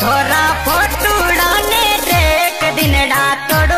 थोड़ा फोटू डाले एक दिन डातोड़